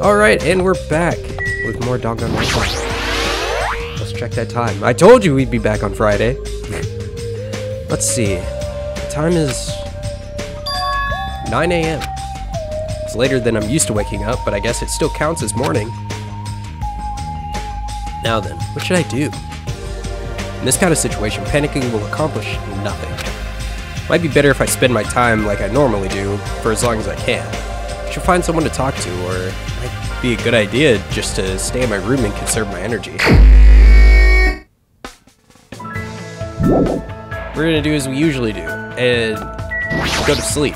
Alright, and we're back with more Doggone Minecraft. Let's check that time. I told you we'd be back on Friday. Let's see. The time is 9 a.m. It's later than I'm used to waking up, but I guess it still counts as morning. Now then, what should I do? In this kind of situation, panicking will accomplish nothing. Might be better if I spend my time like I normally do, for as long as I can. Should find someone to talk to, or it might be a good idea just to stay in my room and conserve my energy. We're gonna do as we usually do, and go to sleep.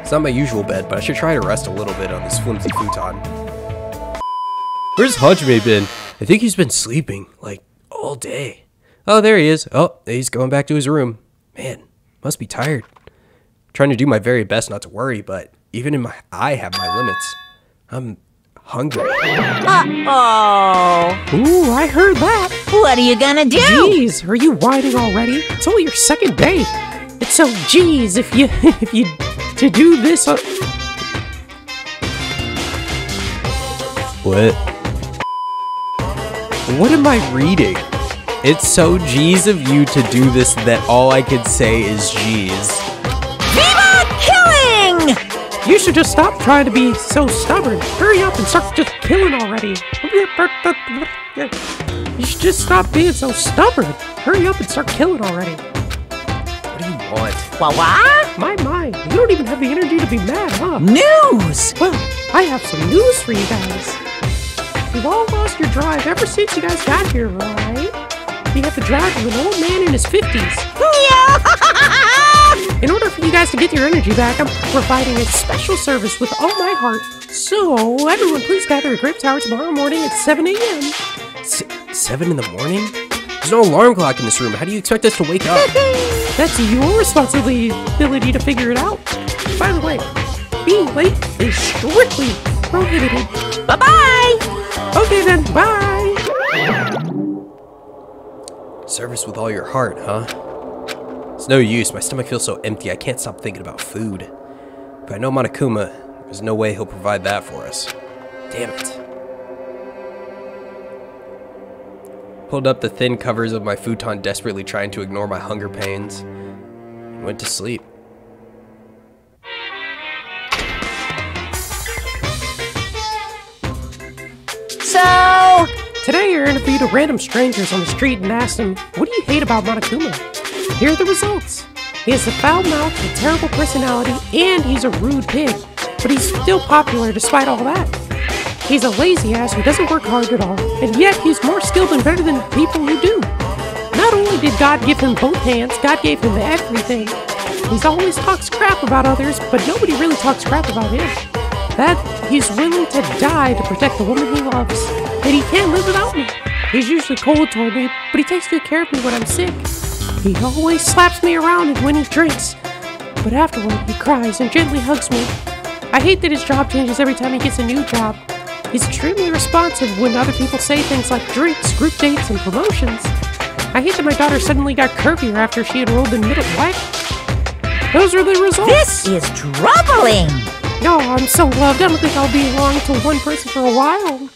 It's not my usual bed, but I should try to rest a little bit on this flimsy futon. Where's Hajime been? I think he's been sleeping, like, all day. Oh, there he is. Oh, he's going back to his room. Man, must be tired. trying to do my very best not to worry, but even in my I have my limits. I'm hungry. Uh-oh. Ooh, I heard that. What are you gonna do? Jeez, are you whining already? It's only your second day. It's so geez if you if you to do this. Uh, What? What am I reading? It's so G's of you to do this that all I could say is G's. Viva killing! you should just stop trying to be so stubborn. Hurry up and start just killing already. You should just stop being so stubborn. Hurry up and start killing already. What do you want? What, what? My, my, you don't even have the energy to be mad, huh? News! Well, I have some news for you guys. You've all lost your drive ever since you guys got here, right? You have the drive of an old man in his 50s. Yeah! In order for you guys to get your energy back, I'm providing a special service with all my heart. So, everyone, please gather at Grape Tower tomorrow morning at 7 a.m. S- seven in the morning? There's no alarm clock in this room. How do you expect us to wake up? That's your responsibility to figure it out. By the way, being late is strictly prohibited. Bye-bye! Okay then, bye! Service with all your heart, huh? It's no use. My stomach feels so empty. I can't stop thinking about food. But I know Monokuma. There's no way he'll provide that for us. Damn it. Pulled up the thin covers of my futon, desperately trying to ignore my hunger pains, and went to sleep. So, Today I interviewed a random strangers on the street and asked them, what do you hate about Monokuma? Here are the results. He has a foul mouth, a terrible personality, and he's a rude pig. But he's still popular despite all that. He's a lazy ass who doesn't work hard at all, and yet he's more skilled and better than people who do. Not only did God give him both hands, God gave him everything. He's always talks crap about others, but nobody really talks crap about him. That he's willing to die to protect the woman he loves. And he can't live without me. He's usually cold toward me, but he takes good care of me when I'm sick. He always slaps me around when he drinks. But afterward, he cries and gently hugs me. I hate that his job changes every time he gets a new job. He's extremely responsive when other people say things like drinks, group dates, and promotions. I hate that my daughter suddenly got curvier after she enrolled in middle what? Those are the results. this is troubling! No, I'm so loved. I don't think I'll be belong to one person for a while.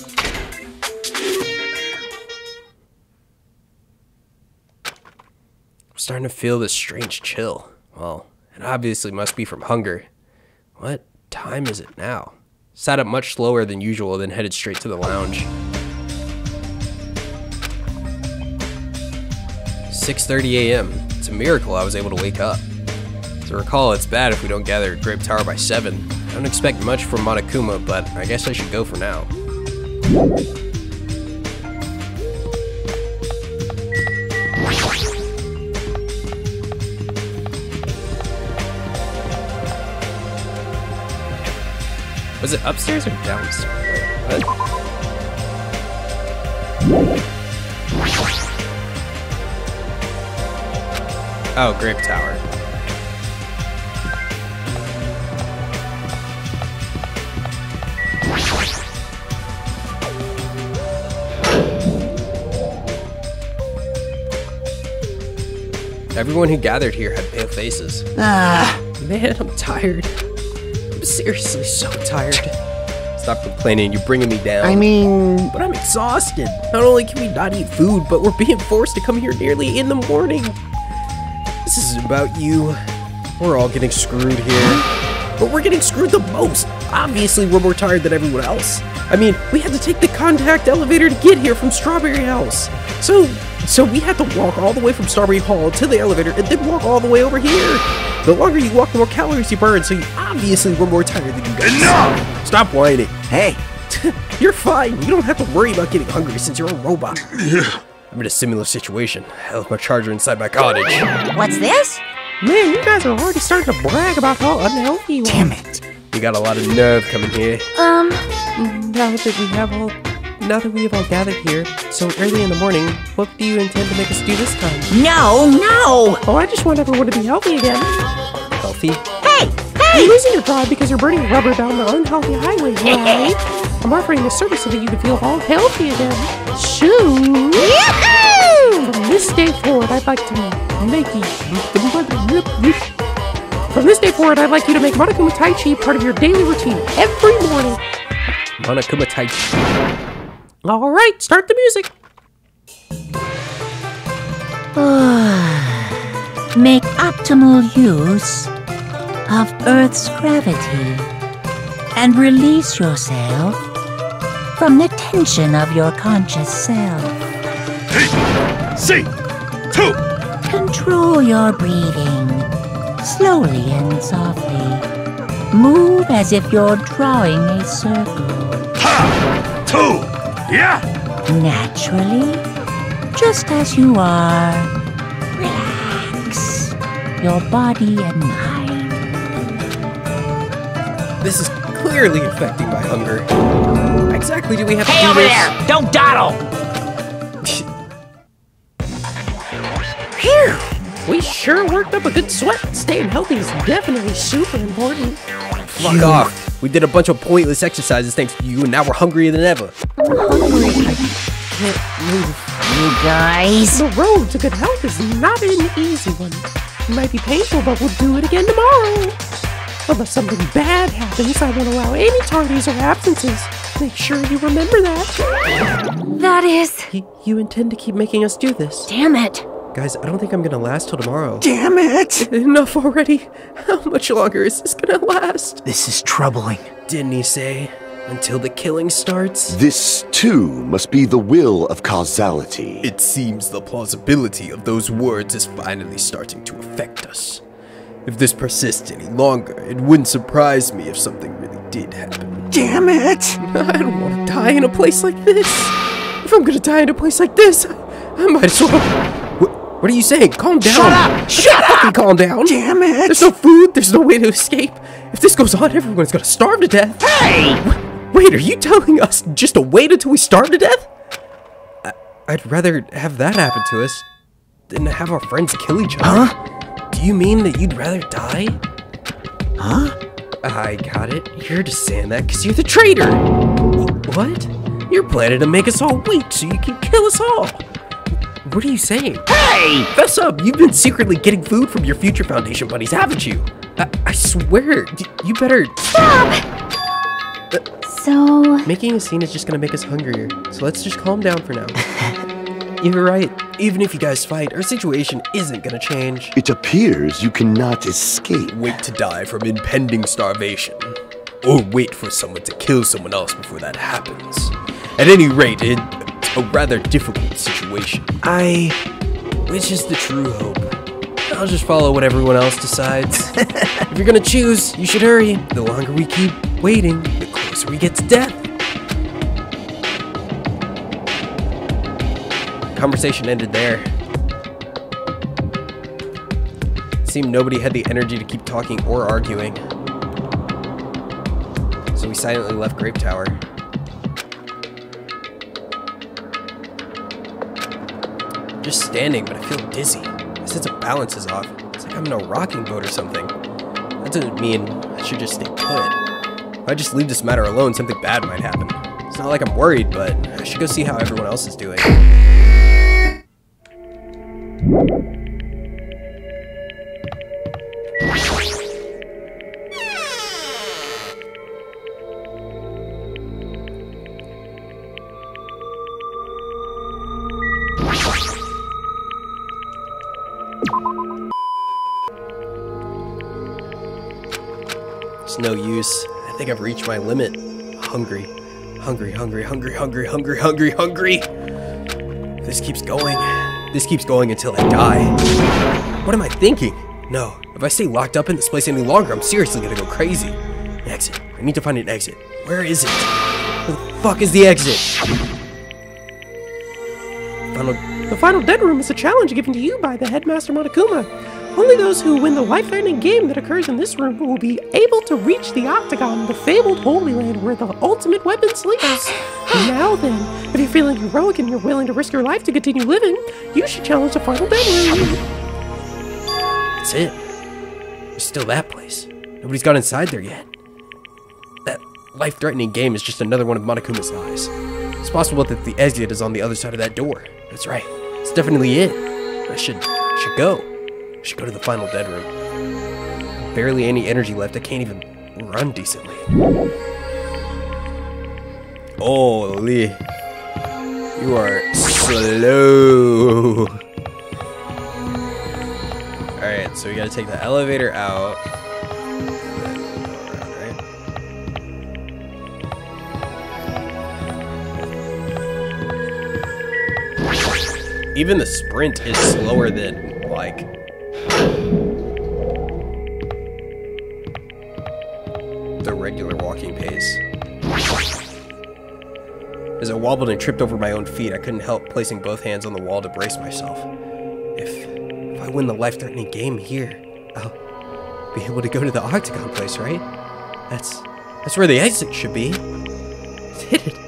I'm starting to feel this strange chill. Well, it obviously must be from hunger. What time is it now? Sat up much slower than usual, then headed straight to the lounge. 6:30 a.m. It's a miracle I was able to wake up. To recall, it's bad if we don't gather at Grape Tower by 7. I don't expect much from Monokuma, but I guess I should go for now. Was it upstairs or downstairs? What? Oh, Grape Tower. Everyone who gathered here had pale faces. Ah, Man, I'm tired. I'm seriously so tired. Stop complaining, you're bringing me down. I mean, But I'm exhausted. Not only can we not eat food, but we're being forced to come here nearly in the morning. this isn't about you. We're all getting screwed here. But we're getting screwed the most. Obviously, we're more tired than everyone else. I mean, we had to take the contact elevator to get here from Strawberry House. So, so we had to walk all the way from Strawberry Hall to the elevator and then walk all the way over here. The longer you walk, the more calories you burn. So you obviously were more tired than you guys. Enough! Stop whining. hey, You're fine. You don't have to worry about getting hungry since you're a robot. I'm in a similar situation. I left my charger inside my cottage. what's this? Man, you guys are already starting to brag about how unhealthy you are. damn it. You got a lot of nerve coming here. Um, Now that we have all, now that we have all gathered here so early in the morning, what do you intend to make us do this time? no, no! Oh, I just want everyone to be healthy again. Healthy? Hey, Hey! You're losing your drive because you're burning rubber down the unhealthy highway, right? I'm offering this service so that you can feel all healthy again. Shoo! Yahoo! From this day forward, I'd like to make you. From this day forward, I'd like you to make Monokuma Tai Chi part of your daily routine every morning. Monokuma Tai Chi. All right, start the music. Make optimal use of Earth's gravity and release yourself from the tension of your conscious self. See, two, Control your breathing slowly and softly. Move as if you're drawing a circle. ha, two, yeah, Naturally, just as you are. Relax your body and mind. This is clearly affecting my hunger. Exactly do we have to Hey do over this? there! Don't dawdle! Phew! We sure worked up a good sweat. Staying healthy is definitely super important. Fuck off. We did a bunch of pointless exercises thanks to you, and now we're hungrier than ever. Hungry, You guys. The road to good health is not an easy one. It might be painful, but we'll do it again tomorrow. Unless something bad happens, I won't allow any tardies or absences. Make sure you remember that. That is. Y- you intend to keep making us do this? Damn it. Guys, I don't think I'm gonna last till tomorrow. Damn it. Enough already. How much longer is this gonna last? This is troubling. Didn't he say? Until the killing starts? This, too, must be the will of causality. It seems the plausibility of those words is finally starting to affect us. If this persists any longer, it wouldn't surprise me if something really did happen. Damn it. I don't want to die in a place like this. If I'm gonna die in a place like this, I, I might as well. What, are you saying? Calm down! Shut up! Shut Fucking up! calm down. Damn it. There's no food. There's no way to escape. If this goes on, everyone's gonna starve to death. Hey! Wait, are you telling us just to wait until we starve to death? I'd rather have that happen to us than have our friends kill each other. Huh? Do you mean that you'd rather die? Huh? I got it. You're just saying that because you're the traitor. What? You're planning to make us all weak so you can kill us all. What are you saying? Hey! Fess up! You've been secretly getting food from your Future Foundation buddies, haven't you? I, I swear, you better. stop. So, Making a scene is just gonna make us hungrier, so let's just calm down for now. You're right. Even if you guys fight, our situation isn't gonna change. It appears you cannot escape. Wait to die from impending starvation. Or wait for someone to kill someone else before that happens. At any rate, it's a rather difficult situation. I. Which is the true hope? I'll just follow what everyone else decides. if you're gonna choose, you should hurry. The longer we keep waiting, the closer we get to death. Conversation ended there. Seemed nobody had the energy to keep talking or arguing. So we silently left Grape Tower. Just standing, but I feel dizzy. My sense of balance is off. It's like I'm in a rocking boat or something. That doesn't mean I should just stay put. If I just leave this matter alone, something bad might happen. It's not like I'm worried, but I should go see how everyone else is doing. No use. I think I've reached my limit. Hungry. Hungry, hungry, hungry, hungry, hungry, hungry, hungry. This keeps going. This keeps going until I die. What am I thinking? No. If I stay locked up in this place any longer, I'm seriously gonna go crazy. Exit. I need to find an exit. Where is it? Where the fuck is the exit? Final The final dead room is a challenge given to you by the headmaster Monokuma. Only those who win the life-threatening game that occurs in this room will be able to reach the Octagon, the fabled Holy Land where the ultimate weapon sleeps. now then, if you're feeling heroic and you're willing to risk your life to continue living, you should challenge the final dead room. That's it. There's still that place. Nobody's got inside there yet. That life-threatening game is just another one of Monokuma's lies. It's possible that the exit is on the other side of that door. That's right. It's definitely it. I should should go. Should go to the final dead room. Barely any energy left. I can't even run decently. Holy. You are slow. Alright, so we gotta take the elevator out. Even the sprint is slower than, like... I wobbled and tripped over my own feet, I couldn't help placing both hands on the wall to brace myself. If, if I win the life-threatening game here, I'll be able to go to the Octagon place, right? That's that's where the exit should be. I did it?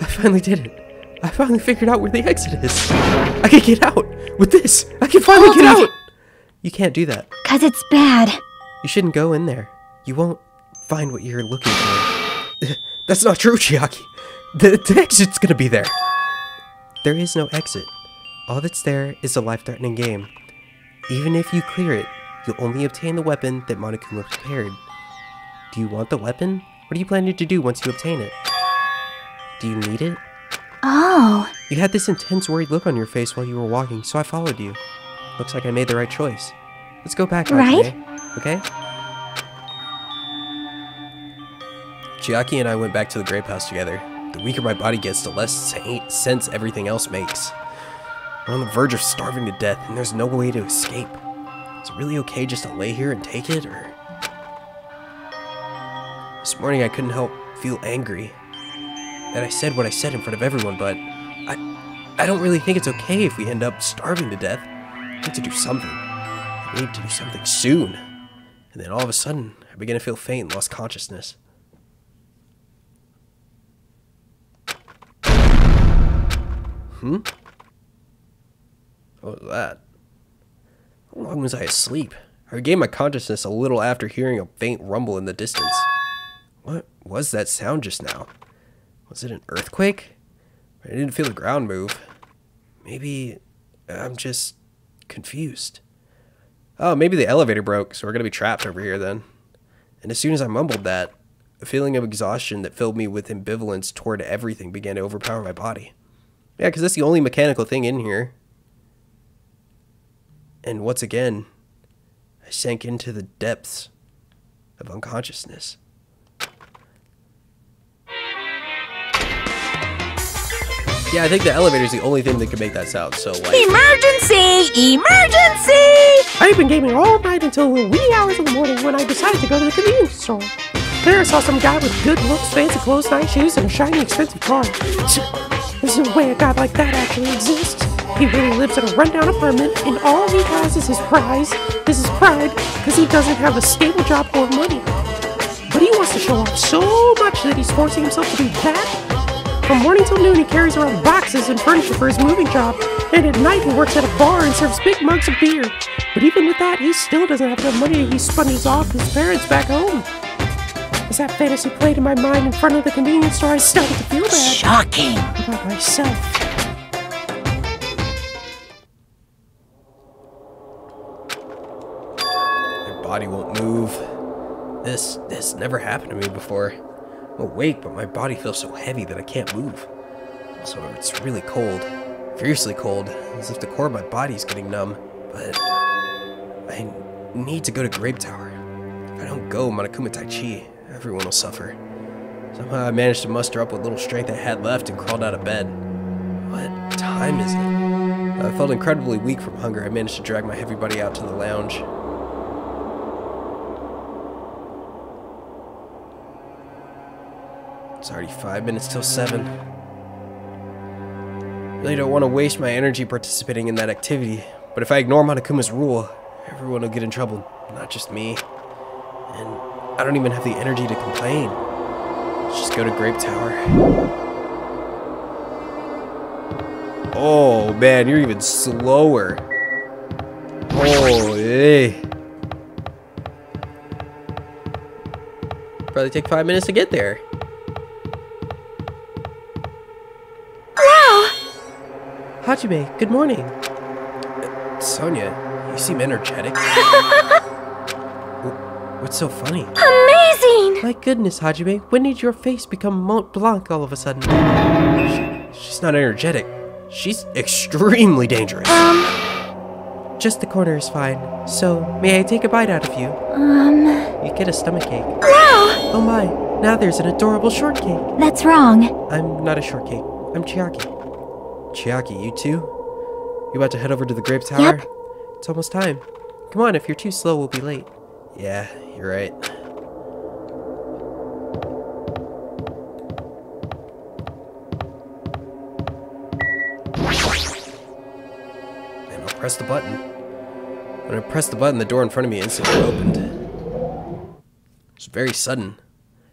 I finally did it. I finally figured out where the exit is. I can get out with this. I can finally Hold get it. out. You can't do that. Cause it's bad. You shouldn't go in there. You won't find what you're looking for. That's not true, Chiaki. The, the exit's gonna be there. There is no exit. All that's there is a life-threatening game. Even if you clear it, you'll only obtain the weapon that Monokuma prepared. Do you want the weapon? What are you planning to do once you obtain it? Do you need it? Oh, You had this intense worried look on your face while you were walking, so I followed you. Looks like I made the right choice. Let's go back, Right? Akane, Okay? Chiaki and I went back to the grape house together. The weaker my body gets, the less sense everything else makes. I'm on the verge of starving to death, and there's no way to escape. Is it really okay just to lay here and take it, or... This morning I couldn't help feel angry that I said what I said in front of everyone, but I, I don't really think it's okay if we end up starving to death. I need to do something. I need to do something soon. And then all of a sudden, I began to feel faint and lost consciousness. Hmm? What was that? How long was I asleep? I regained my consciousness a little after hearing a faint rumble in the distance. What was that sound just now? Was it an earthquake? I didn't feel the ground move. Maybe I'm just confused. Oh, maybe the elevator broke, so we're gonna be trapped over here then. And as soon as I mumbled that, a feeling of exhaustion that filled me with ambivalence toward everything began to overpower my body. Yeah, because that's the only mechanical thing in here. And once again, I sank into the depths of unconsciousness. Yeah, I think the elevator is the only thing that could make that sound. So like, emergency! Emergency! I've been gaming all night until the wee hours of the morning when I decided to go to the convenience store. There I saw some guy with good looks, fancy clothes, nice shoes, and a shiny, expensive car. There's no way a guy like that actually exists. He really lives in a rundown apartment, and all he has is his prize, is his pride, because he doesn't have a stable job or money. But he wants to show off so much that he's forcing himself to do that. From morning till noon, he carries around boxes and furniture for his moving job, and at night he works at a bar and serves big mugs of beer. But even with that, he still doesn't have enough money. He sponges off his parents back home. As that fantasy played in my mind in front of the convenience store, I started to feel bad Shocking. about myself. My body won't move. This this never happened to me before. I'm awake, but my body feels so heavy that I can't move. So it's really cold. fiercely cold, as if the core of my body is getting numb. But I need to go to Grape Tower. If I don't go, Monokuma Tai Chi, everyone will suffer. Somehow I managed to muster up what little strength I had left and crawled out of bed. What time is it? I felt incredibly weak from hunger. I managed to drag my heavy body out to the lounge. It's already five minutes till seven. I Really don't want to waste my energy participating in that activity, but if I ignore Monokuma's rule, everyone will get in trouble, not just me. And I don't even have the energy to complain. Let's just go to Grape Tower. Oh man, you're even slower. Oh, hey. Probably take five minutes to get there. Wow! Hajime, good morning. Uh, Sonia, you seem energetic. Wh- What's so funny? Amazing! My goodness, Hajime, when did your face become Mont Blanc all of a sudden? She- she's not energetic. She's extremely dangerous. Um, Just the corner is fine. So, may I take a bite out of you? um, You get a stomachache. wow! Oh my, now there's an adorable shortcake. That's wrong. I'm not a shortcake. I'm Chiaki. Chiaki, you too? You about to head over to the Grape Tower? Yep. It's almost time. Come on, if you're too slow, we'll be late. Yeah, you're right. And I'll press the button. When I pressed the button, the door in front of me instantly opened. It's very sudden.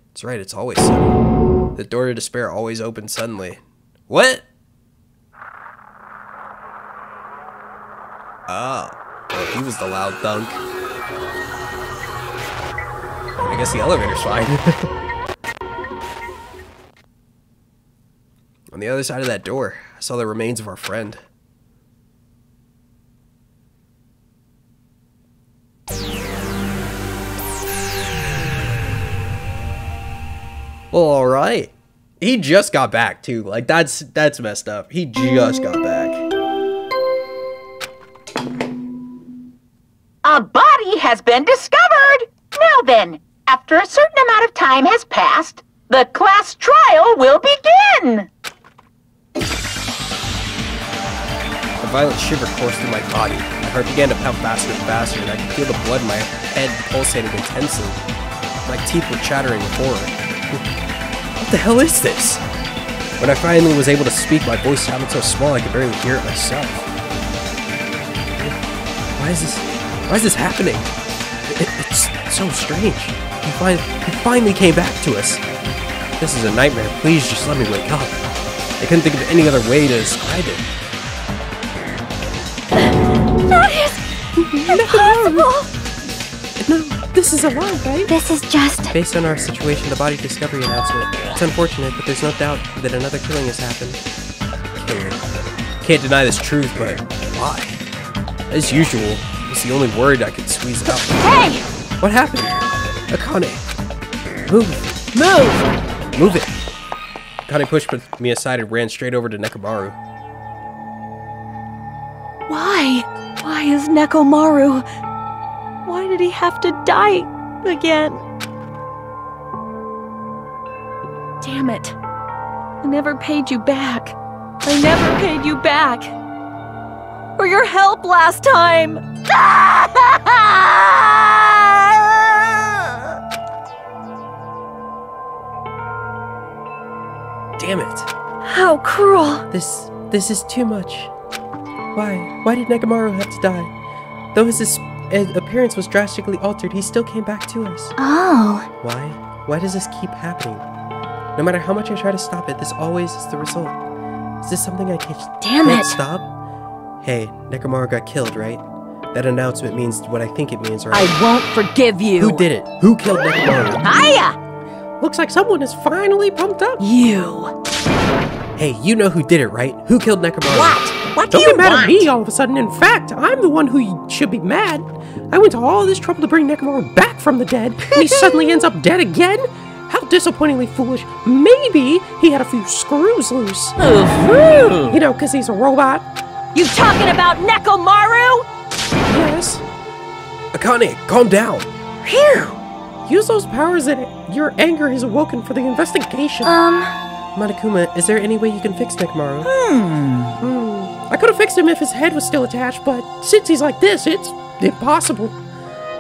That's right, it's always sudden. The door to despair always opens suddenly. What? Oh. Well, he was the loud thunk. I guess the elevator's fine. On the other side of that door, I saw the remains of our friend. Well, all right. He just got back too. Like that's that's messed up. He just got back. A body has been discovered! Now then, after a certain amount of time has passed, the class trial will begin! A violent shiver coursed through my body. My heart began to pound faster and faster, and I could feel the blood in my head pulsating intensely. My teeth were chattering with horror. What the hell is this? When I finally was able to speak, my voice sounded so small I could barely hear it myself. Why is this? Why is this happening? It, it's so strange. He, fin- he finally came back to us. This is a nightmare. Please just let me wake up. I couldn't think of any other way to describe it. That is impossible! No, this is a lie, right? This is just. Based on our situation, the body discovery announcement. It's unfortunate, but there's no doubt that another killing has happened. Killer. Can't deny this truth, but why? As usual, it's the only word I could squeeze out. Hey! What happened? Akane. Move. it! Move! Move it. Akane pushed me aside and ran straight over to Nekomaru. Why? Why is Nekomaru? Why did he have to die again? Damn it. I never paid you back. I never paid you back. For your help last time. Damn it. How cruel. This this is too much. Why? Why did Nekomaru have to die? Though his uh, appearance was drastically altered, he still came back to us. Oh, Why? Why does this keep happening? No matter how much I try to stop it, this always is the result. Is this something I can't, Damn can't it. stop? Hey, Nekomaru got killed, right? That announcement means what I think it means, right? I won't forgive you. Who did it? Who killed Nekomaru? Hiya! Looks like someone is finally pumped up. You. Hey, you know who did it, right? Who killed Nekomaru? What? What do Don't you get mad want? at me all of a sudden. In fact, I'm the one who should be mad. I went to all this trouble to bring Nekomaru back from the dead, and he suddenly ends up dead again? How disappointingly foolish. Maybe he had a few screws loose. You know, because he's a robot. You talking about Nekomaru? Yes. Akane, calm down. Phew. Use those powers that your anger has awoken for the investigation. Um, Monokuma, is there any way you can fix Nekomaru? Hmm. I could have fixed him if his head was still attached, but since he's like this, it's impossible.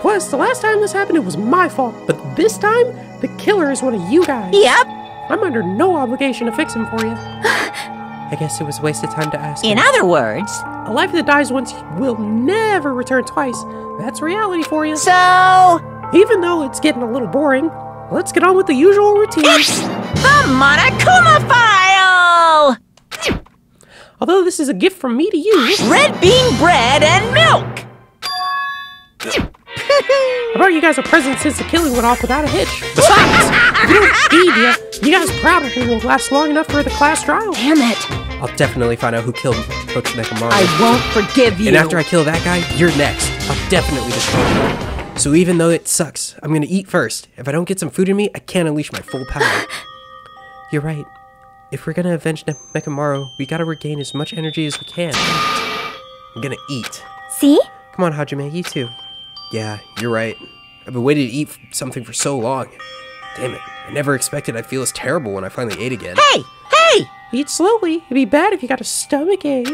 Plus, the last time this happened, it was my fault. But this time, the killer is one of you guys. Yep. I'm under no obligation to fix him for you. I guess it was a waste of time to ask. In him. other words, A life that dies once will never return twice. That's reality for you. so Even though it's getting a little boring, let's get on with the usual routine. the Monokuma file! Although this is a gift from me to you, Red bean bread and milk! I brought you guys a present since the killing went off without a hitch. Besides, if you don't eat yet, you guys probably won't last long enough for the class trial. damn it. I'll definitely find out who killed Coach Nekomaru. I won't forgive you. And after I kill that guy, you're next. I'll definitely destroy you. So even though it sucks, I'm gonna eat first. If I don't get some food in me, I can't unleash my full power. you're right. If we're gonna avenge ne- Nekomaru, we gotta regain as much energy as we can. I'm gonna eat. See? Come on, Hajime, you too. Yeah, you're right. I've been waiting to eat something for so long. Damn it. I never expected I'd feel as terrible when I finally ate again. Hey, hey! Eat slowly. It'd be bad if you got a stomach ache.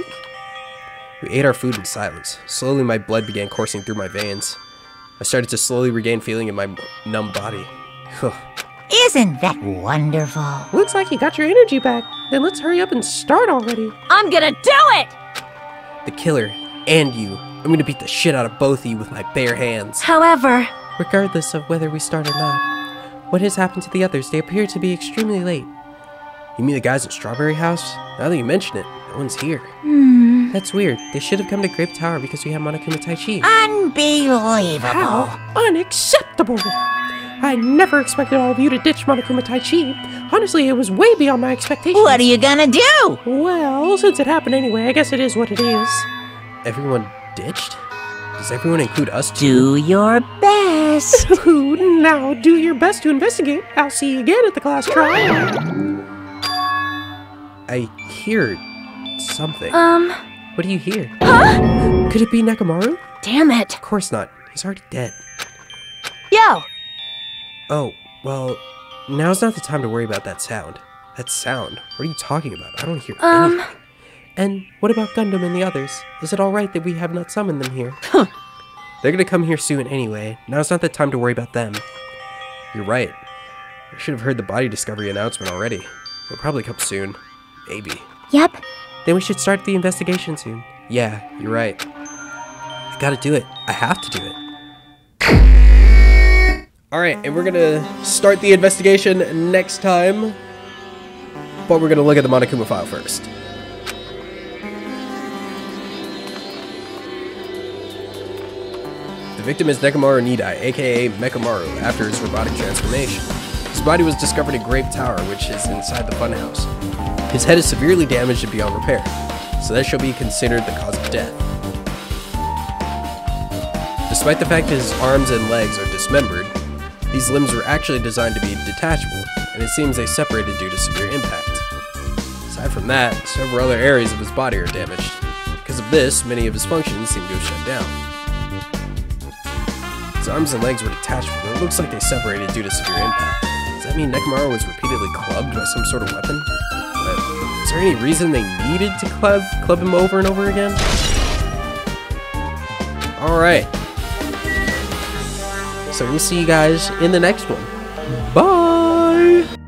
We ate our food in silence. Slowly, my blood began coursing through my veins. I started to slowly regain feeling in my numb body. Huh. Isn't that wonderful? Looks like you got your energy back. Then let's hurry up and start already. I'm gonna do it! the killer and you. I'm gonna beat the shit out of both of you with my bare hands. However, Regardless of whether we start or not. What has happened to the others? They appear to be extremely late. You mean the guys at Strawberry House? Now that you mention it, no one's here. hmm. That's weird. They should have come to Grape Tower because we have Monokuma Tai Chi. Unbelievable. How unacceptable! I never expected all of you to ditch Monokuma Tai Chi. Honestly, it was way beyond my expectations. What are you gonna do? Well, since it happened anyway, I guess it is what it is. Everyone ditched? Does everyone include us too? Do your best. now, do your best to investigate. I'll see you again at the class trial. I hear something. Um, what do you hear? huh? Could it be Nekomaru? Damn it. Of course not. He's already dead. Yo, Oh, well, now's not the time to worry about that sound. That sound? What are you talking about? I don't hear Um. anything. And what about Gundam and the others? Is it alright that we have not summoned them here? Huh. They're gonna come here soon anyway. Now's not the time to worry about them. You're right. I should have heard the body discovery announcement already. They'll probably come soon. Maybe. Yep. Then we should start the investigation soon. Yeah, you're right. I gotta do it. I have to do it. Alright, and we're gonna start the investigation next time. But we're gonna look at the Monokuma file first. The victim is Nekomaru Nidai, aka Mekamaru, after his robotic transformation. His body was discovered in Grape Tower, which is inside the funhouse. His head is severely damaged and beyond repair, so that shall be considered the cause of death. Despite the fact that his arms and legs are dismembered, these limbs were actually designed to be detachable, and it seems they separated due to severe impact. Aside from that, several other areas of his body are damaged. Because of this, many of his functions seem to have shut down. His arms and legs were detachable, but it looks like they separated due to severe impact. Does that mean Nekomaru was repeatedly clubbed by some sort of weapon? There any reason they needed to club, club him over and over again? Alright. So we'll see you guys in the next one. Bye!